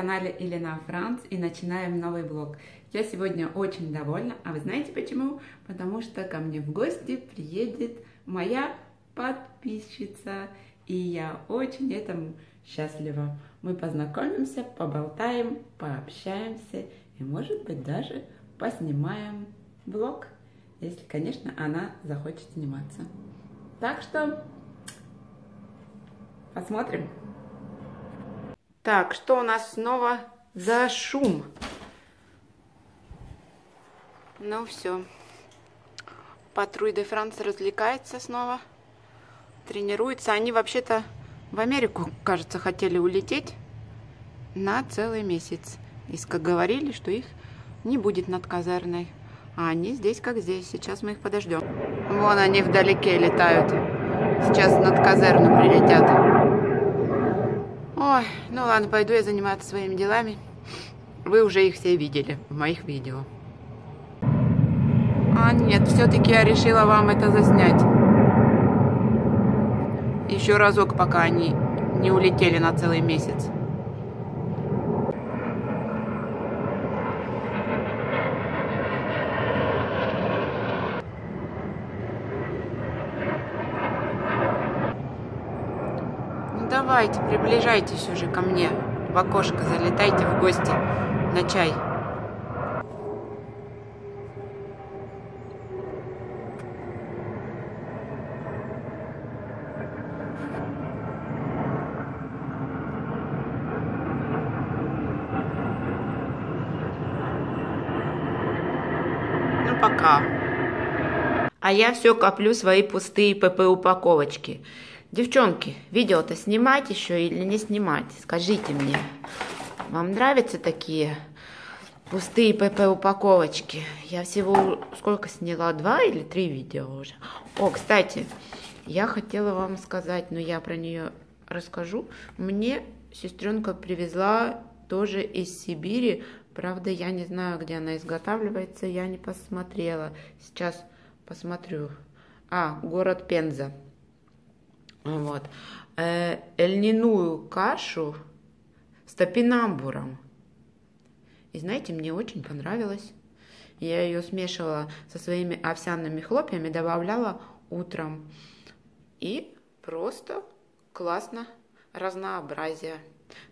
канале Елена Франц и начинаем новый блог. Я сегодня очень довольна, а вы знаете почему? Потому что ко мне в гости приедет моя подписчица, и я очень этому счастлива. Мы познакомимся, поболтаем, пообщаемся и, может быть, даже поснимаем блог, если, конечно, она захочет сниматься. Так что посмотрим. Так, что у нас снова за шум? Ну все. Патруль де Франс развлекается снова. Тренируется. Они вообще-то в Америку, кажется, хотели улететь на целый месяц. И говорили, что их не будет над казарной. А они здесь как здесь. Сейчас мы их подождем. Вон они вдалеке летают. Сейчас над казарну прилетят. Ой, ну ладно, пойду я заниматься своими делами. Вы уже их все видели в моих видео. А нет, все-таки я решила вам это заснять. Еще разок, пока они не улетели на целый месяц. Давайте, приближайтесь уже ко мне. В окошко залетайте в гости на чай. Ну, пока. А я все коплю свои пустые ПП-упаковочки. Девчонки, видео-то снимать еще или не снимать? Скажите мне. Вам нравятся такие пустые ПП-упаковочки? Я всего сколько сняла? Два или три видео уже? О, кстати, я хотела вам сказать, но я про нее расскажу. Мне сестренка привезла тоже из Сибири. Правда, я не знаю, где она изготавливается, я не посмотрела. Сейчас посмотрю. А, город Пенза. Вот. Э, льняную кашу с топинамбуром. И знаете, мне очень понравилось. Я ее смешивала со своими овсяными хлопьями, добавляла утром. И просто классно разнообразие.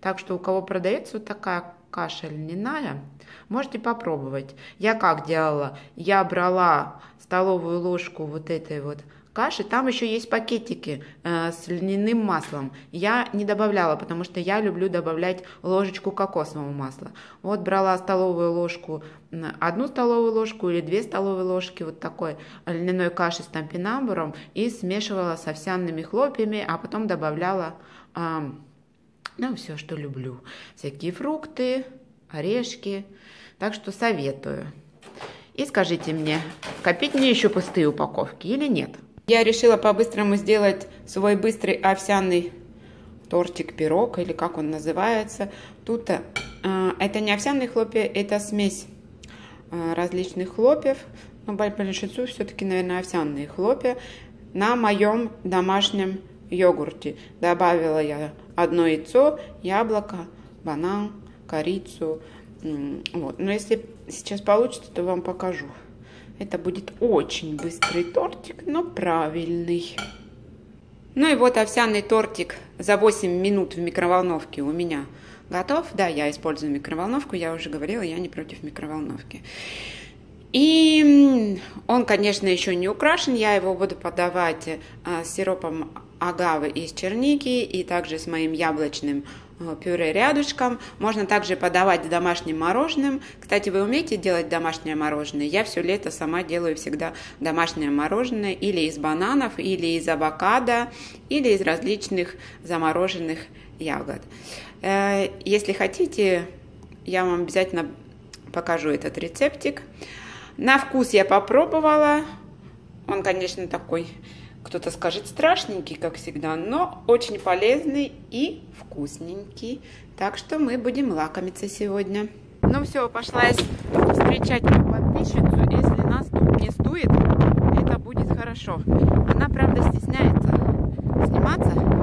Так что у кого продается вот такая каша льняная, можете попробовать. Я как делала? Я брала столовую ложку вот этой вот каши. Там еще есть пакетики э, с льняным маслом. Я не добавляла, потому что я люблю добавлять ложечку кокосового масла. Вот брала столовую ложку, одну столовую ложку или две столовые ложки вот такой льняной каши с тампинамбуром и смешивала с овсяными хлопьями, а потом добавляла, э, ну, все, что люблю. Всякие фрукты, орешки. Так что советую. И скажите мне, копить мне еще пустые упаковки или нет? Я решила по-быстрому сделать свой быстрый овсяный тортик-пирог, или как он называется. Тут э, это не овсяные хлопья, это смесь э, различных хлопьев. Но по большинству все-таки, наверное, овсяные хлопья. На моем домашнем йогурте добавила я одно яйцо, яблоко, банан, корицу. Вот. Но если сейчас получится, то вам покажу. Это будет очень быстрый тортик, но правильный. Ну и вот овсяный тортик за 8 минут в микроволновке у меня готов. Да, я использую микроволновку, я уже говорила, я не против микроволновки. И он, конечно, еще не украшен, я его буду подавать а, с сиропом агавы из черники и также с моим яблочным пюре рядышком. Можно также подавать домашним мороженым. Кстати, вы умеете делать домашнее мороженое? Я все лето сама делаю всегда домашнее мороженое или из бананов, или из авокадо, или из различных замороженных ягод. Э, если хотите, я вам обязательно покажу этот рецептик. На вкус я попробовала. Он, конечно, такой кто-то скажет страшненький, как всегда, но очень полезный и вкусненький. Так что мы будем лакомиться сегодня. Ну все, пошла я встречать мою подписчицу. Если нас тут не стоит, это будет хорошо. Она, правда, стесняется сниматься.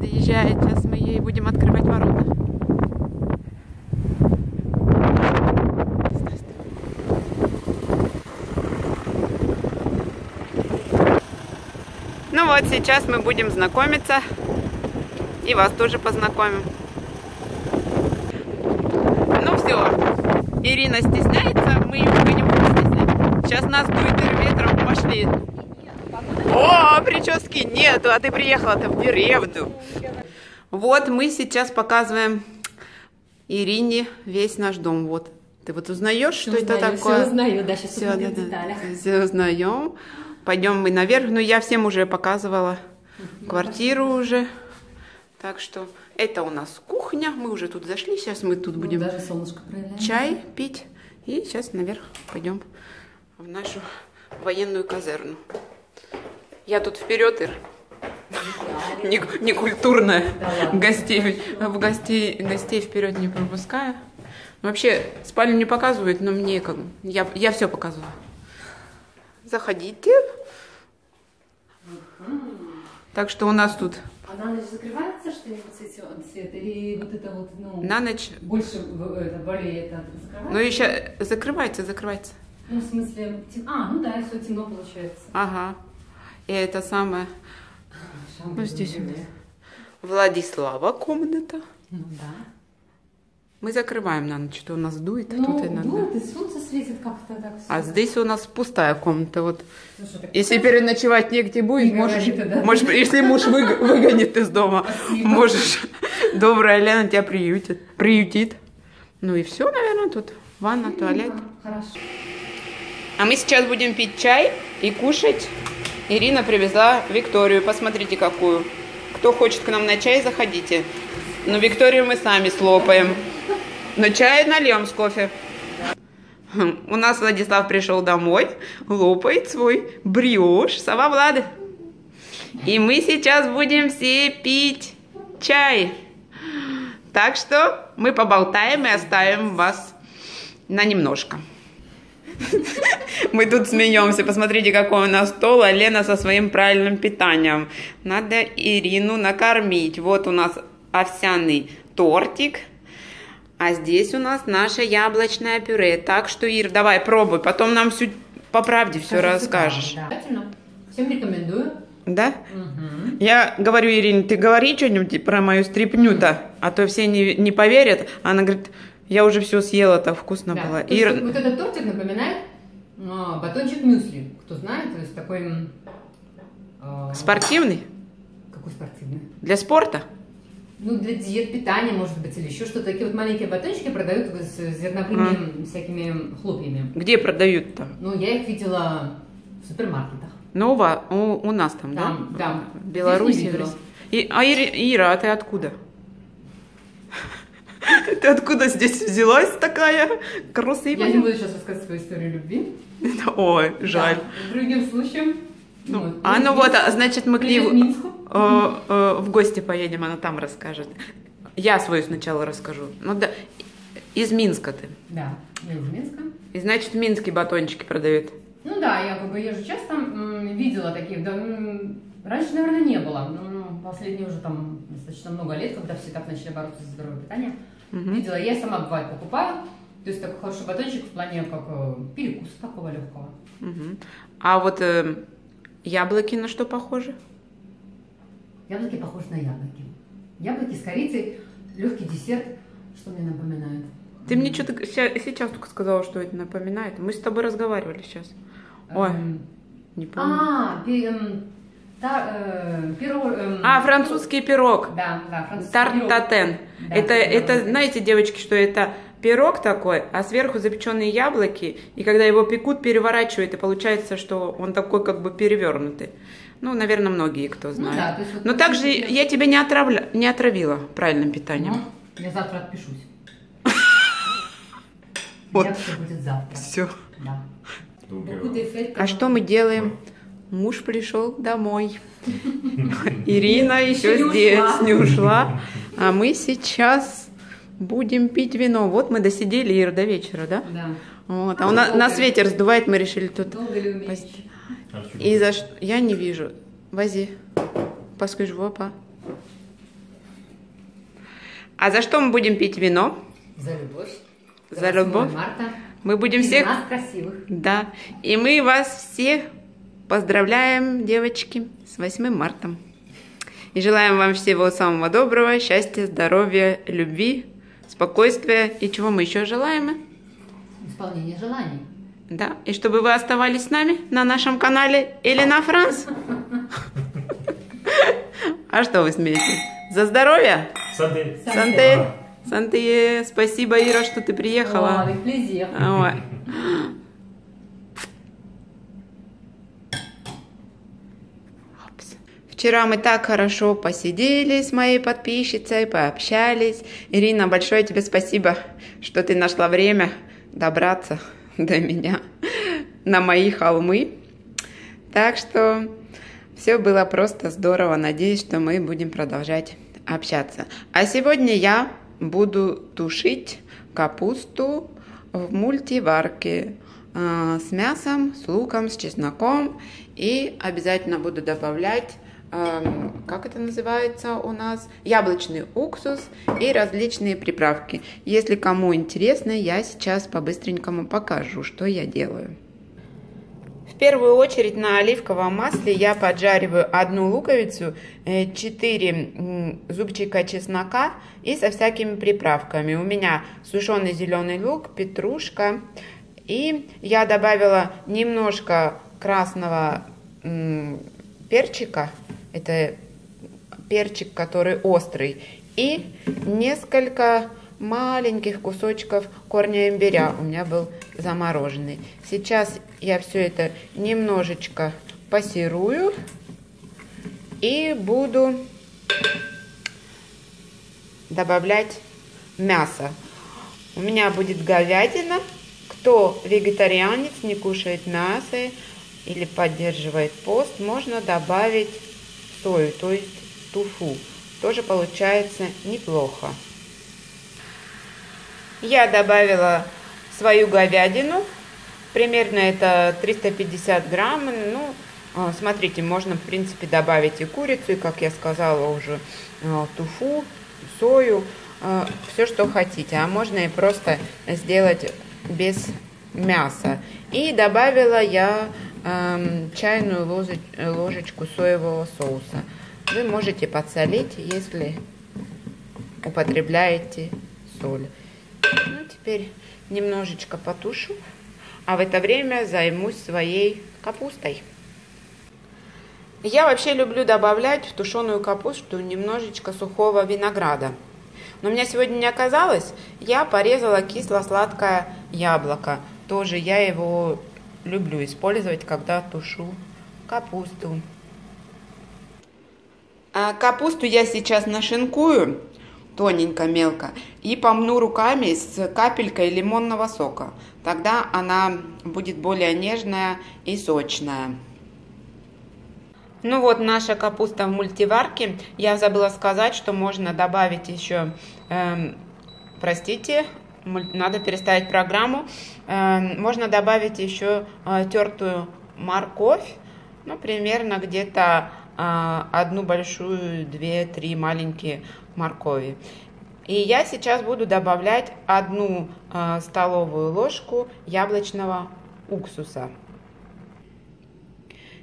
Сейчас мы ей будем открывать ворота. Ну вот, сейчас мы будем знакомиться. И вас тоже познакомим. Ну все, Ирина стесняется, мы ее не будем стеснять. Сейчас нас дует ветром, пошли. О, прически нету, а ты приехала-то в деревню. Вот мы сейчас показываем Ирине весь наш дом. Вот. Ты вот узнаешь, что Все это узнаю, такое? Все узнаю, да, сейчас Все, да. Все узнаем. Пойдем мы наверх. Ну, я всем уже показывала квартиру уже. Так что это у нас кухня. Мы уже тут зашли. Сейчас мы тут Ну, будем чай пить. И сейчас наверх пойдем в нашу военную казерну. Я тут вперед, Ир. Не, не культурная. Да ладно. Гостей, в гостей, гостей вперед не пропускаю. Вообще, спальню не показывают, но мне как... Я, я все показываю. Заходите. Так что у нас тут А на ночь закрывается что-нибудь цвет? Или вот это вот, ну, на ночь... больше в- это, более это закрывается? Ну, еще закрывается, закрывается. Ну, в смысле, тем- а, ну да, все темно получается. Ага. И это самое... Ну, здесь у нас. Владислава комната. Ну да. Мы закрываем на ночь, что у нас дует, а Ну, тут иногда. дует, и солнце светит как-то так. А всё. здесь у нас пустая комната. Вот. Слушай, так Если прекрасно. переночевать негде будет, Не можешь, да. можешь, если муж выг- выгонит из дома, Спасибо. можешь, добрая Лена тебя приютит, приютит. Ну и все, наверное, тут ванна, туалет. Хорошо. А мы сейчас будем пить чай и кушать. Ирина привезла Викторию, посмотрите какую. Кто хочет к нам на чай, заходите. Но Викторию мы сами слопаем. Но чай нальем с кофе. Хм, У нас Владислав пришел домой, лопает свой бриош. Сова Влады. И мы сейчас будем все пить чай. Так что мы поболтаем и оставим вас на немножко. Мы тут смеемся. Посмотрите, какой у нас стол, а Лена со своим правильным питанием. Надо Ирину накормить. Вот у нас овсяный тортик. А здесь у нас наше яблочное пюре. Так что, Ир, давай пробуй. Потом нам всю по правде все расскажешь. да, Обязательно. Всем рекомендую. Да? Мгм. Я говорю Ирине, ты говори что-нибудь про мою стрипню-то, а то все не, не поверят. Она говорит, я уже все съела, так вкусно Да. было. То есть Ир- вот, этот тортик напоминает а, батончик мюсли. Кто знает, то есть такой... а, Спортивный? Какой спортивный? Для спорта? Ну, для диет питания, может быть, или еще что-то. Такие вот маленькие батончики продают с зерновыми всякими хлопьями. Где продают-то? Ну, я их видела в супермаркетах. Ну, у, вас, у, у нас там, Там, да? да. В Беларуси. И, а Ир- Ира, а ты откуда? Ты откуда здесь взялась такая Я красивая? не буду сейчас рассказывать свою историю любви. Ой, жаль. Да, другим случаем. Ну, Вот. а ну вот, а, значит, мы к ней в- э, э, в гости поедем, она там расскажет. Я свою сначала расскажу. Ну да, из Минска ты. Да, я из Минска. И значит, в Минске батончики продают. Ну да, я как бы езжу часто, видела таких, да, раньше, наверное, не было, ну, последние уже там достаточно много лет, когда все так начали бороться за здоровое питание, видела, я сама бывает покупаю, то есть такой хороший батончик в плане как э, перекус такого легкого. Мгм. А вот э, яблоки на что похожи? Яблоки похожи на яблоки. Яблоки с корицей, легкий десерт, что мне напоминает. Ты мне что-то сейчас только сказала, что это напоминает. Мы с тобой разговаривали сейчас. Ой, Эм, не помню. А, эм, та- э, пиро- эм, А, французский пирог. Да, да, французский пирог. Тартатен. Да, это, да, это, да. знаете, девочки, что это пирог такой, а сверху запеченные яблоки, и когда его пекут, переворачивают, и получается, что он такой как бы перевернутый. Ну, наверное, многие кто Ну знает. да, то есть вот Но также эти- я тебя не, отравля... не отравила правильным питанием. Ну, я завтра отпишусь. Вот. Я все будет завтра. Да. А что мы делаем? Муж пришел домой. Ирина еще здесь, не ушла. А мы сейчас будем пить вино. Вот мы досидели, Ира, до вечера, да? Да. Вот. А у нас, нас ветер сдувает, мы решили тут. Долго ли умеешь? И за что? Я не вижу. Вози. Vois pas. А за что мы будем пить вино? За любовь. За любовь. марта. Мы будем всех... нас красивых. Да. И мы вас всех поздравляем, девочки, с 8 марта. И желаем вам всего самого доброго, счастья, здоровья, любви, спокойствия. И чего мы еще желаем? Исполнение желаний. Да. И чтобы вы оставались с нами на нашем канале или на Франс. А что вы смеетесь? За здоровье? Санте. Санте. Санте. Спасибо, Ира, что ты приехала. Avec Вчера мы так хорошо посидели с моей подписчицей, пообщались. Ирина, большое тебе спасибо, что ты нашла время добраться до меня на мои холмы. Так что все было просто здорово. Надеюсь, что мы будем продолжать общаться. А сегодня я буду тушить капусту в мультиварке э, с мясом, с луком, с чесноком. И обязательно буду добавлять, как это называется у нас, яблочный уксус и различные приправки. Если кому интересно, я сейчас по-быстренькому покажу, что я делаю. В первую очередь на оливковом масле я поджариваю одну луковицу, 4 зубчика чеснока и со всякими приправками. У меня сушеный зеленый лук, петрушка. И я добавила немножко красного перчика. Это перчик, который острый. И несколько маленьких кусочков корня имбиря у меня был замороженный. Сейчас я все это немножечко пассирую и буду добавлять мясо. У меня будет говядина. Кто вегетарианец, не кушает мясо или поддерживает пост, можно добавить сою, то есть туфу. Тоже получается неплохо. Я добавила свою говядину. Примерно это 350 грамм. Ну, смотрите, можно, в принципе, добавить и курицу, и, как я сказала уже, туфу, сою, все, что хотите. А можно и просто сделать без мяса. И добавила я э, чайную ложечку соевого соуса. Вы можете подсолить, если употребляете соль. Ну, теперь немножечко потушу, а в это время займусь своей капустой. Я вообще люблю добавлять в тушеную капусту немножечко сухого винограда. Но у меня сегодня не оказалось. Я порезала кисло-сладкое яблоко. Тоже я его люблю использовать, когда тушу капусту. А капусту я сейчас нашинкую тоненько, мелко, и помну руками с капелькой лимонного сока. Тогда она будет более нежная и сочная. Ну вот наша капуста в мультиварке. Я забыла сказать, что можно добавить еще, эм, простите, надо переставить программу. Эм, можно добавить еще э, тертую морковь, ну примерно где-то э, одну большую, две, три маленькие моркови. И я сейчас буду добавлять одну э, столовую ложку яблочного уксуса.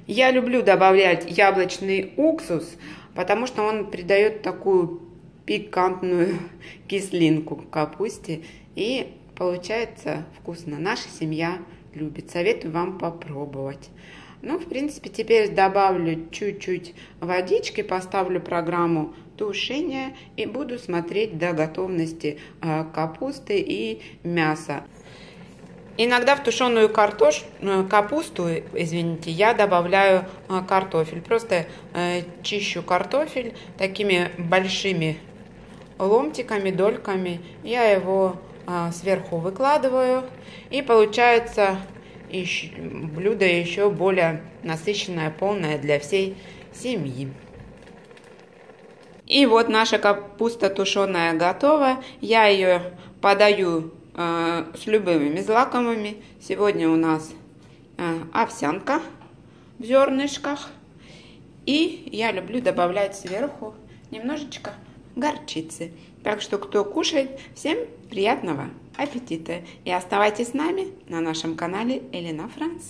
Я люблю добавлять яблочный уксус, потому что он придает такую пикантную кислинку капусте. И получается вкусно. Наша семья любит. Советую вам попробовать. Ну, в принципе, теперь добавлю чуть-чуть водички, поставлю программу тушения и буду смотреть до готовности капусты и мяса. Иногда в тушеную картош... капусту, извините, я добавляю картофель. Просто чищу картофель такими большими ломтиками, дольками. Я его сверху выкладываю. И получается блюдо еще более насыщенное, полное для всей семьи. И вот наша капуста тушеная готова. Я ее подаю э, с любыми злакомыми. Сегодня у нас э, овсянка в зернышках. И я люблю добавлять сверху немножечко горчицы. Так что кто кушает, всем приятного аппетита. И оставайтесь с нами на нашем канале Элена Франц.